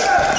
Yes!